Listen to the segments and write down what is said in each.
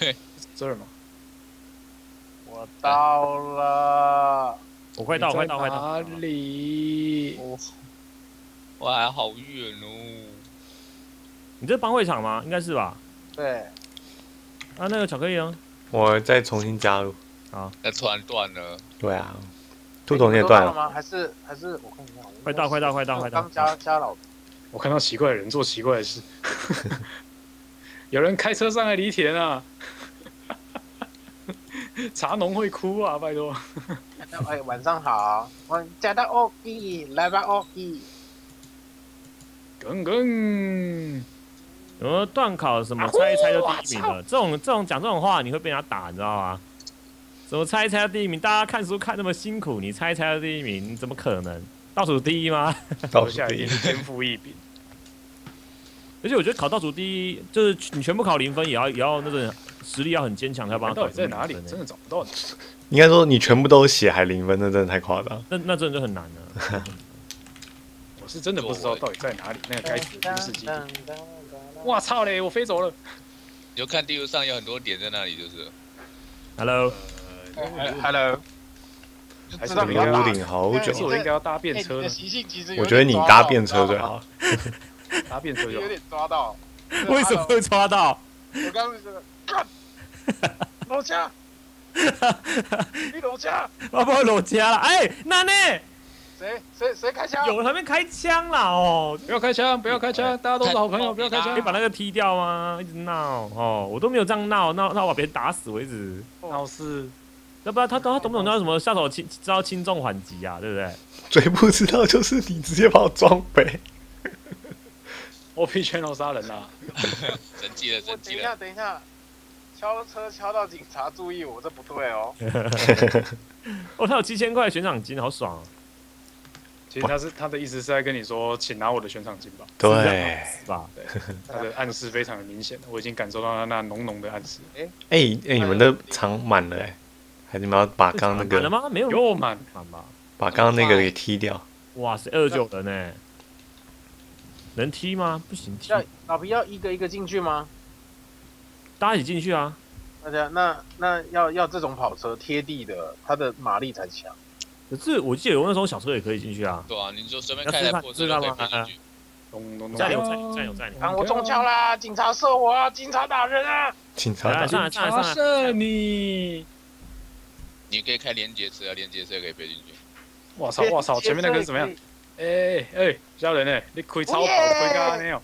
这儿吗？我到了，我快到，快到，快到！哪里？我哇，好远哦！你这是帮会场吗？应该是吧？对，啊，那个巧克力呢？我再重新加入。啊那突然断了，对啊，兔头你也断了。吗？还是还是我看一下，快到，快到，快到，快到刚！加加老我看到奇怪的人做奇怪的事。有人开车上来犁田啊！茶农会哭啊！拜托，哎，晚上好，我加到 OK，来吧 OK。耿耿，什么断考什么猜一猜就第一名了？这种这种讲这种话，你会被人家打，你知道吗？怎么猜一猜就第一名？大家看书看那么辛苦，你猜一猜就第一名，怎么可能倒数第一吗？倒倒数第一天赋异禀。而且我觉得考倒数第一，就是你全部考零分，也要也要那个实力要很坚强，才要帮他到底在哪里真的找不到你。应该说你全部都写还零分，那真的太夸张。那那真的就很难了。我是真的不知道到底在哪里，那个该死的世界。哇，哇操嘞！我飞走了。你就看地图上有很多点在那里，就是 Hello，呃，Hello，还是知道你要搭屋顶好久，我应该要搭便车我觉得你搭便车最好。。搭便车就好。有点抓到。为什么会抓到？我刚刚是干，楼下，你楼下，我不会裸家了。哎，那呢？谁谁谁开枪？有人还没开枪啦哦！不要开枪！不要开枪！大家都是好朋友，不要开枪可以！把那个踢掉吗？一直闹哦，我都没有这样闹，闹闹把别人打死为止。闹事，要不然他他他懂不懂叫什么下手轻知道轻重缓急啊？对不对？最不知道就是你直接把我撞飞。OP 全楼杀人啦！神奇了，神奇了。一下，等一下，敲车敲到警察注意我，这不对哦。哦，他有七千块悬赏金，好爽、啊！其实他是他的意思是在跟你说，请拿我的悬赏金吧。对，是吧？他的暗示非常的明显，我已经感受到他那浓浓的暗示。哎哎，你们的场满了哎，还是你们要把刚刚那个满了吗？没有又满，满吧？把刚刚那个给踢掉？哇塞，二九人呢？能踢吗？不行，踢要老皮要一个一个进去吗？大家一起进去啊！大家那那要要这种跑车贴地的，它的马力才强。可是我记得有那时候小车也可以进去啊。对啊，你就随便开台破车就可以进去。咚咚咚！加油，加油，加油，加油！看我中枪啦！警察射我啊！警察打人啊！警察打来上来，上来，发上来！射你！你可以开连接车，连接车也可以飞进去。我操我操！前面那个是怎么样？？哎哎，家人哎，你开超跑开干没有？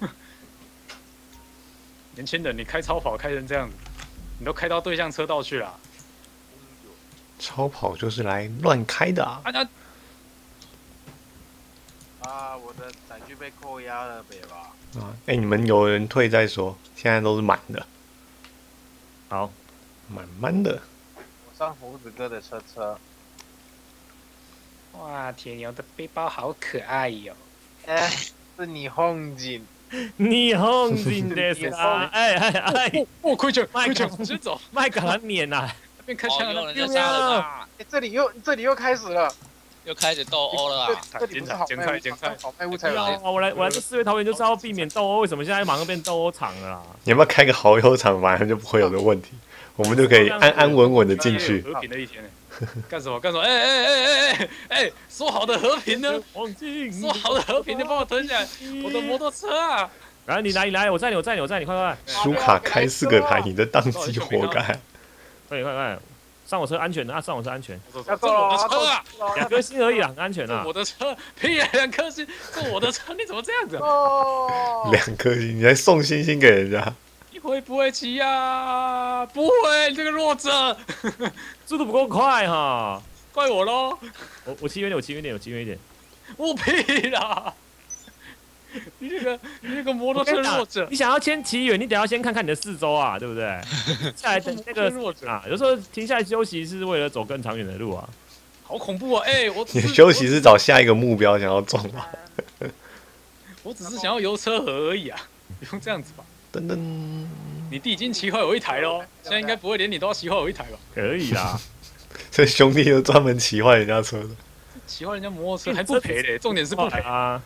年轻人，你开超跑开成这样子，你都开到对向车道去了。超跑就是来乱开的啊！啊啊！啊！我的载具被扣押了，别吧？啊，哎，你们有人退再说，现在都是满的，好，满满的。我上胡子哥的车车。哇，铁牛的背包好可爱哟！哎，是你红警。你红警的是啊！哎哎哎，我，亏钱麦亏钱，克直接走，麦克很撵呐！那边开哦，枪了有人。在杀人啊！哎，这里又这里又开始了。又开始斗殴了啊！这这里不是好剪卖屋菜剪菜好卖屋才对啊，有。我来我来这四月桃园就是要避免斗殴，为什么现在马上变斗殴场了啦？你要不要开个好友场，反正就不会有这个问题，我们就可以安安稳稳的进去。和平的一天呢？干什么干什么？哎哎哎哎哎哎！说好的和平呢？说好的和平，你帮我吞下来我的摩托车啊！来，你来，你来，我载你，我载你，我载你，快快苏卡开四个台，你的宕机活该。快快快，上我车安全的啊！上我车安全，要坐我的车啊！两颗星而已啊，很安全啊我！的车，屁啊！两颗星，坐我的车，你怎么这样子啊？哦，两颗星，你还送星星给人家？你会不会骑呀？不会，你这个弱者，速度不够快哈！怪我喽！我我骑远点，我骑远点，我骑远一点。我屁啦！你这个你这个摩托车弱者，你想要先骑远，你得要先看看你的四周啊，对不对？下来的那个弱者啊，有时候停下来休息是为了走更长远的路啊。好恐怖啊！哎，我你的休息是找下一个目标，想要撞吗？我只是想要油车河而已啊，不用这样子吧？噔噔，你弟已经骑坏我一台喽，现在应该不会连你都要骑坏我一台吧？可以啦，这兄弟都专门骑坏人家车的。骑坏人家摩托车还不赔嘞，重点是不赔，啊！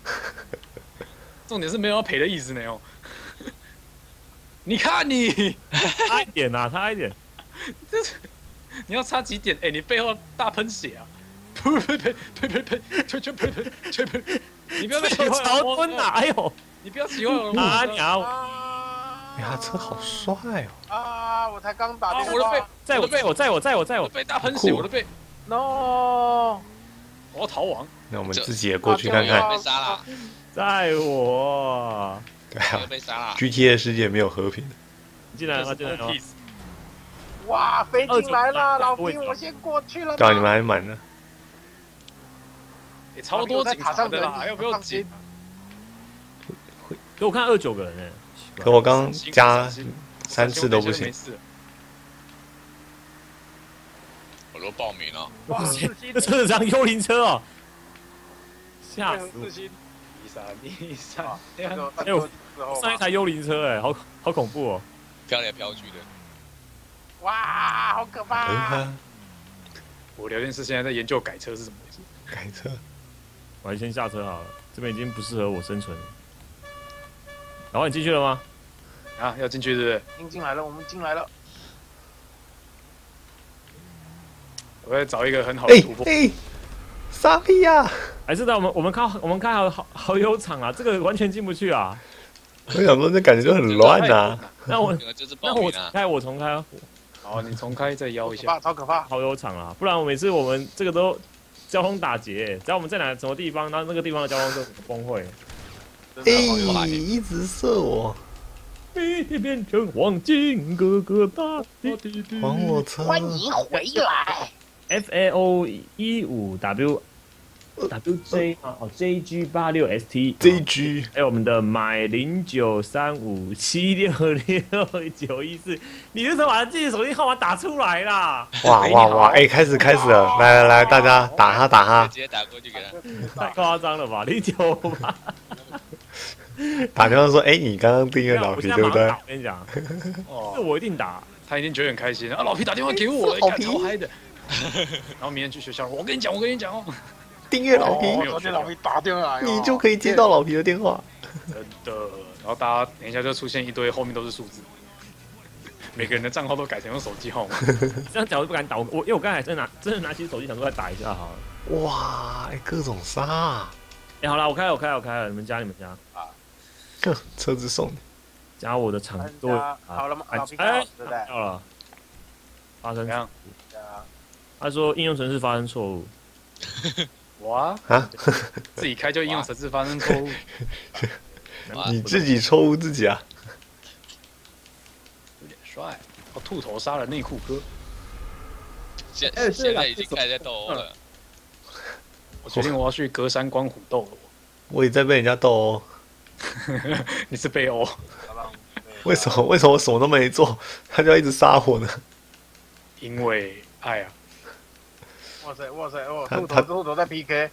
重点是没有要赔的意思呢哦。你看你，差一点呐，差一点。你要差几点？哎，你背后大喷血啊！呸呸呸呸呸呸！呸呸呸呸吹呸！你不要再喜欢潮蹲呐！哎呦，你不要喜欢我啊鸟！哎呀，车好帅哦！啊！我才刚打电话，我的背，在我背，我在我在我在我背大喷血，我的背。No！我要逃亡。那我们自己也过去看看。被杀了，在我。对啊被杀了。，GTA 世界没有和平的。进来了，进来了。哇，飞进来了，老兵，我先过去了。告诉你们还满呢。也超多警察的啦，要不要紧？给我看二九个人呢。可我刚加三次都不行。我都报名了。哇，这车是张幽灵车哦，吓死我！一闪一闪，哎我，上一台幽灵车哎，好好恐怖哦，飘来飘去的。哇，好可怕！我聊天室现在在研究改车是怎么回事。改车，我还先下车好了，这边已经不适合我生存。老板，你进去了吗？啊，要进去是不是？进进来了，我们进来了。我要找一个很好的突破。哎，萨利亚，还是在我们我们开我们开好好好友场啊，这个完全进不去啊。我想说，这感觉就很乱呐。那我那我重开，我重开。好，你重开再邀一下。超可怕！好友场啊，不然我每次我们这个都交通打劫，只要我们在哪什么地方，那那个地方的交通就崩溃。哎，一直射我。明天变成黄金哥哥大弟弟。还我车！欢迎回来。F A O 一五 W W J 啊哦 J G 八六 S T J G，还有我们的买零九三五七六六九一四，你是怎么把自己手机号码打出来啦？哇哇哇！哎，开始开始了，来来来，大家打他打他，直接打过去给他。太夸张了吧？零九八。打电话说，哎，你刚刚订阅老皮对不对？我跟你讲，这我一定打，他一定觉得很开心啊！老皮打电话给我，超嗨的。然后明天去学校，我跟你讲，我跟你讲哦，订阅老皮，昨天老皮打电话，你就可以接到老皮的电话。真的。然后大家等一下就出现一堆，后面都是数字，每个人的账号都改成用手机号码。这样讲我都不敢打，我因为我刚才真的拿真的拿起手机想说来打一下好了。哇，哎，各种杀！哎，好了，我开了，我开了，我开了，你们加你们加。啊，车子送你。加我的场队。好了吗？哎，对不对？到了。发生怎样？他说应用程式发生错误。哇啊！自己开就应用程式发生错误。你自己错误自己啊！有点帅，哦，兔头杀了内裤哥。现现在已经开始在斗殴了。我决定我要去隔山观虎斗了。我也在被人家斗殴。你是被殴？为什么？为什么我什么都没做，他就要一直杀我呢？因为爱啊！哇塞哇塞哦！兔头兔头在 PK，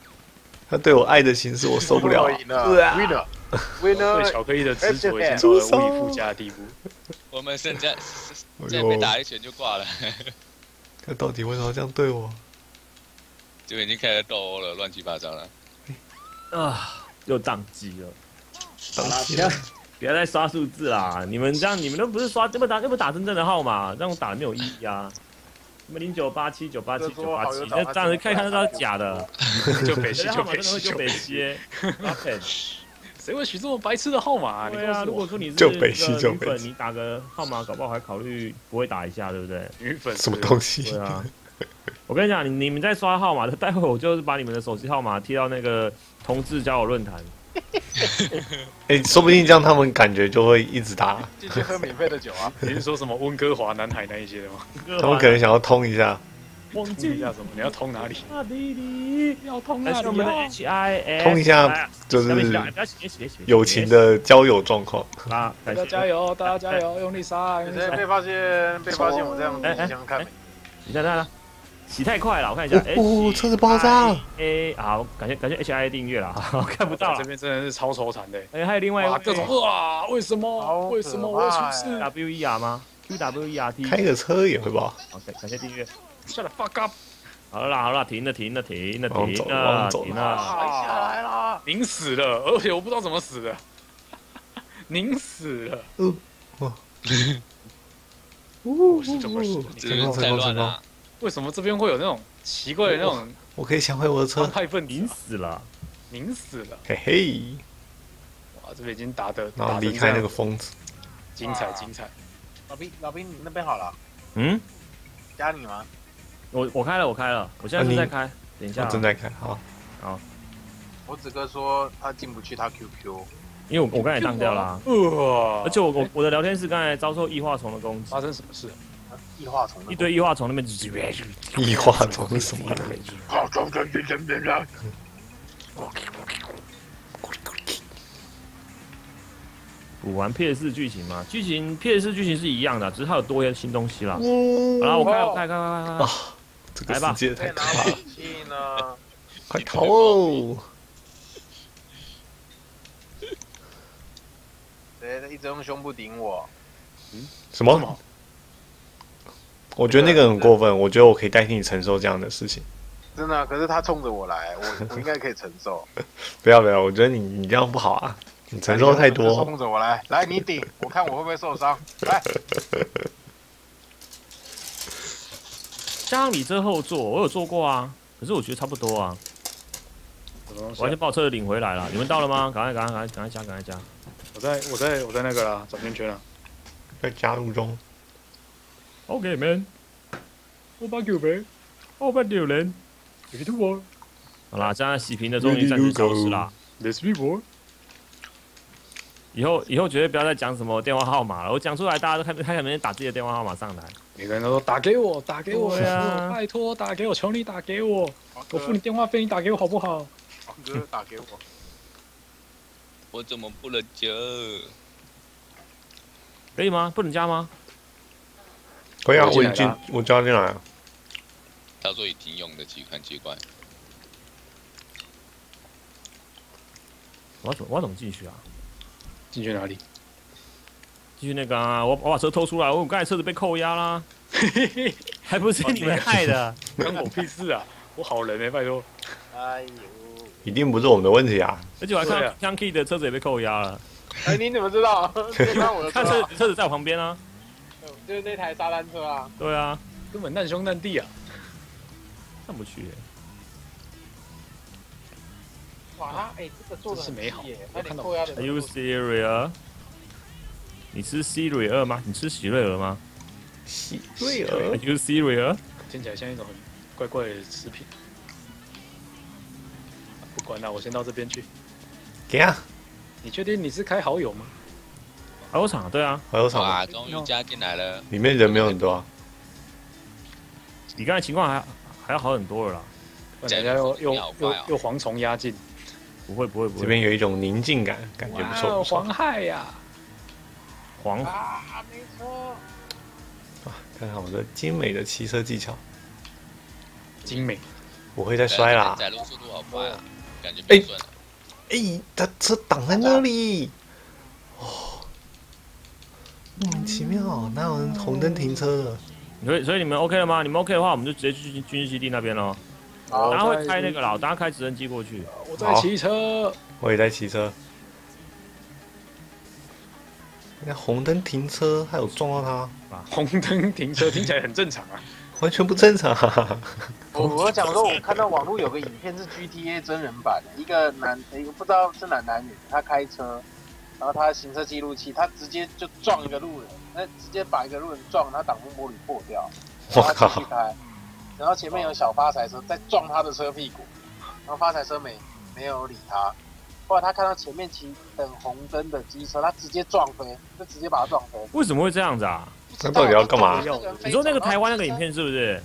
他对我爱的形式我受不了。赢了，winner winner！对巧克力的执着已经到了无以复加的地步。我们现在 现在被打一拳就挂了。他到底为什么这样对我？就已经开始斗殴了，乱七八糟了。啊，又宕机了。好了，不要不要再刷数字啦！你们这样，你们都不是刷，这不打，又不打真正的号码，这样打没有意义啊！什么零九八七九八七九八七，那这样子看看都知道是假的。就北西，就北西，就北西。谁会取这么白痴的号码？对啊，如果说你是就北西就北西，你打个号码，搞不好还考虑不会打一下，对不对？女粉什么东西？对啊。我跟你讲，你你们在刷号码的，待会我就是把你们的手机号码贴到那个同志交友论坛。哎，说不定这样他们感觉就会一直打。进去喝免费的酒啊！你是说什么温哥华、南海那一些的吗？他们可能想要通一下。通一下什么？你要通哪里？弟弟要通哪里？我们的 H I S 通一下就是友情的交友状况。啊！大家加油！大家加油！用力杀！现在被发现，被发现我这样子，你想看没？你看看。洗太快了，我看一下。哦，车子爆炸了。A 好，感谢感谢 H I 订阅了，看不到这边真的是超愁惨的。哎，还有另外一个各种哇，为什么？为什么我会出事？W E R 吗？Q W E R T。开个车也会爆。好，感感谢订阅。Shut the fuck up！好了好了，停了停了停了停了停了，下来了，您死了，而且我不知道怎么死的，您死了。嗯，哇，哦 是这么说。这成功太！乱了。为什么这边会有那种奇怪的那种我可以抢回我的帮车，派分子赢啊？死了！拧死了！嘿嘿，哇，这边已经打的然后离开那个疯子。精彩精彩。老兵，老兵，你那边好了，嗯，加你吗？我我开了，我开了，我现在正在开。等一下啊，我正在开，好，好我子哥说他进不去他 QQ，因为我我刚才当掉了啊，哇！而且我我我的聊天室刚才遭受异化虫的攻击，发生什么事？异化虫一堆异化虫那边直接异化虫是什么？好，中中中中中中，补完 PS 剧情吗，剧情 PS 剧情是一样的，只是它有多一些新东西啦。呜好了，我开我开开开开开，这个来吧世界太在可怕了？快逃哦！谁一直用胸部顶我？什么？我觉得那个很过分，我觉得我可以代替你承受这样的事情。真的啊、可是他冲着我来，我 我应该可以承受。不要不要，我觉得你你这样不好啊，你承受太多。冲着我来，来你顶，我看我会不会受伤。来，加上你这后座，我有坐过啊，可是我觉得差不多啊。我要先把我车子领回来了，你们到了吗？赶快赶快赶快赶快加赶快加！我在我在我在那个啦，转圈圈了。在加入中，OK man，我把九呗，后半有人。你吐我好啦，这样洗屏的终于暂时消失啦。，Let's be boy。以后以后绝对不要再讲什么电话号码了，我讲出来大家都看看有没有人打自己的电话号码上来。每个人都说打给我，打给我呀啊拜托打给我，求你打给我，我付你电话费，你打给我好不好？王哥打给我，我怎么不能加？可以吗？不能加吗？可以啊，我我已经进来了我加进来了。他说已经用的几款机关，我要怎么我要怎么进去啊？进去哪里？继续那个啊，我我把车偷出来，我刚才车子被扣押啦，还不是你们害的。关我屁事啊！我好人哎，拜托。哎呦，一定不是我们的问题啊！而且我还看到对啊 k a n Key 的车子也被扣押了，哎，你怎么知道？就是看我的车车子在我旁边啊。就是那台沙滩车啊。对啊，根本难兄难弟啊！上不去耶。哇，他哎，这个做的这是美好耶，我看到 Are you serious？你吃瑞尔吗？你吃喜瑞尔吗喜瑞？Are 尔，you serious？听起来像一种很怪怪的食品。不管了，我先到这边去。给啊，你确定你是开好友吗？好友场，对啊，哇，好有场，终于加进来了。里面人没有很多啊。比刚才情况还还要好很多了啦。不然人家又又又又蝗虫压境，不会不会不会，这边有一种宁静感，感觉不哇错不错。黄害呀！黄啊，没错。看看我的精美的骑车技巧，精美，我会再摔啦。载路速度好快啊，感觉哎变顺了。哎，他车挡在那里，哦，莫名其妙，哪有人红灯停车的？所以所以你们 OK 了吗？你们 OK 的话，我们就直接去军军事基地那边喽。好大家会开那个啦，大家开直升机过去。我在骑车，我也在骑车。那红灯停车，还有撞到他，红灯停车听起来很正常啊。完全不正常、啊。我我讲说，我看到网络有个影片是 GTA 真人版的，一个男一个不知道是男男女，他开车，然后他的行车记录器，他直接就撞一个路人，那直接把一个路人撞，他挡风玻璃破掉，我然后他继续靠！开，然后前面有小发财车在撞他的车屁股，然后发财车没没有理他，后来他看到前面骑等红灯的机车，他直接撞飞，就直接把他撞飞。为什么会这样子啊？那到底要干嘛你说那个台湾那个影？片是不是？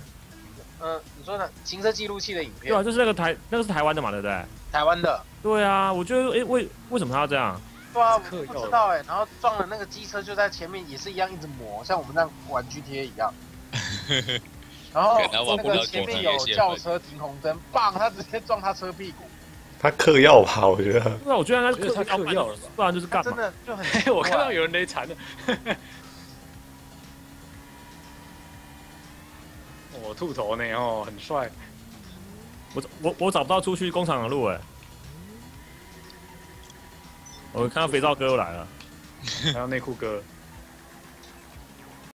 嗯，你说呢？行车记录器的影片对啊，就是那个台那个是台湾的嘛，对不对？台湾的。对啊，我觉得诶，为为什么他要这样？对啊，我不知道哎、然后撞了那个机车就在前面，也是一样一直磨，像我们那玩 GTA 一样。然后那个前面有轿车停红灯，棒，他直接撞他车屁股，他嗑药吧？我觉得对啊，我觉得他嗑他嗑药了吧不然就是干真？的就很嘿 我看到有人雷残了。我兔头呢哦，很帅。我我我找不到出去工厂的路哎。我看到肥皂哥又来了，还有内裤哥，